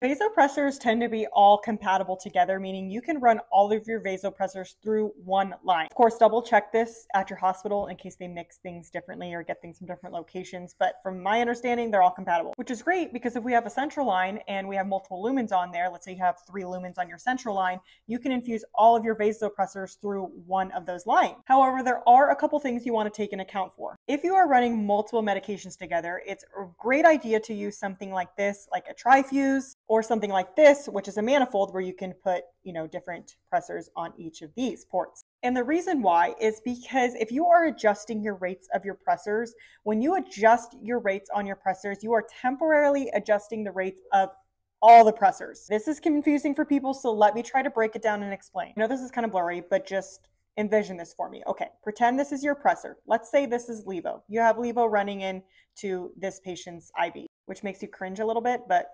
Vasopressors tend to be all compatible together, meaning you can run all of your vasopressors through one line. Of course, double check this at your hospital in case they mix things differently or get things from different locations. But from my understanding, they're all compatible, which is great because if we have a central line and we have multiple lumens on there, let's say you have three lumens on your central line, you can infuse all of your vasopressors through one of those lines. However, there are a couple things you want to take in account for. If you are running multiple medications together, it's a great idea to use something like this, like a trifuse or something like this, which is a manifold where you can put, you know, different pressors on each of these ports. And the reason why is because if you are adjusting your rates of your pressors, when you adjust your rates on your pressors, you are temporarily adjusting the rates of all the pressors. This is confusing for people, so let me try to break it down and explain. I know this is kind of blurry, but just envision this for me. Okay, pretend this is your pressor. Let's say this is Levo. You have Levo running in to this patient's IV, which makes you cringe a little bit, but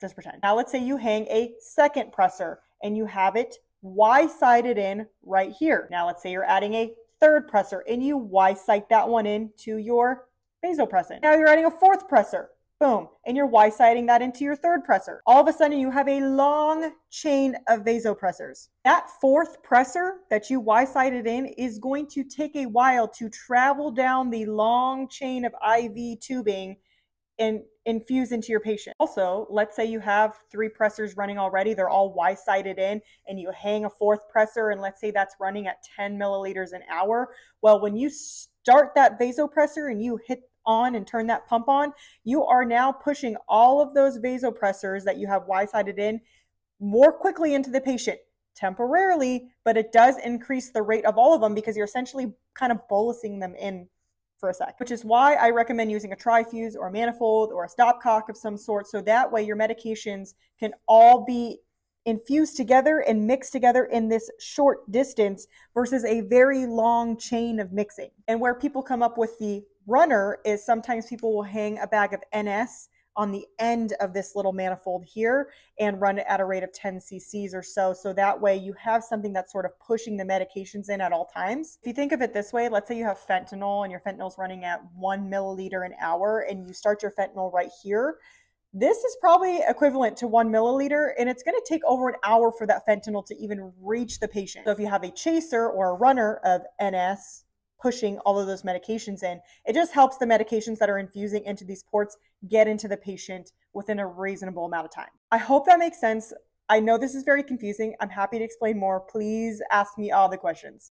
just pretend. Now let's say you hang a second pressor and you have it Y-sided in right here. Now let's say you're adding a third pressor and you Y-site that one in to your vasopressin. Now you're adding a fourth pressor, Boom. And you're Y-siding that into your third pressor. All of a sudden you have a long chain of vasopressors. That fourth pressor that you Y-sided in is going to take a while to travel down the long chain of IV tubing and infuse into your patient. Also, let's say you have three pressors running already, they're all Y sided in, and you hang a fourth pressor, and let's say that's running at 10 milliliters an hour. Well, when you start that vasopressor and you hit on and turn that pump on, you are now pushing all of those vasopressors that you have Y sided in more quickly into the patient temporarily, but it does increase the rate of all of them because you're essentially kind of bolusing them in for a sec, which is why I recommend using a trifuse or a manifold or a stopcock of some sort. So that way your medications can all be infused together and mixed together in this short distance versus a very long chain of mixing. And where people come up with the runner is sometimes people will hang a bag of NS on the end of this little manifold here and run it at a rate of 10 cc's or so. So that way you have something that's sort of pushing the medications in at all times. If you think of it this way, let's say you have fentanyl and your fentanyl is running at one milliliter an hour and you start your fentanyl right here. This is probably equivalent to one milliliter, and it's going to take over an hour for that fentanyl to even reach the patient. So, if you have a chaser or a runner of NS, pushing all of those medications in. It just helps the medications that are infusing into these ports get into the patient within a reasonable amount of time. I hope that makes sense. I know this is very confusing. I'm happy to explain more. Please ask me all the questions.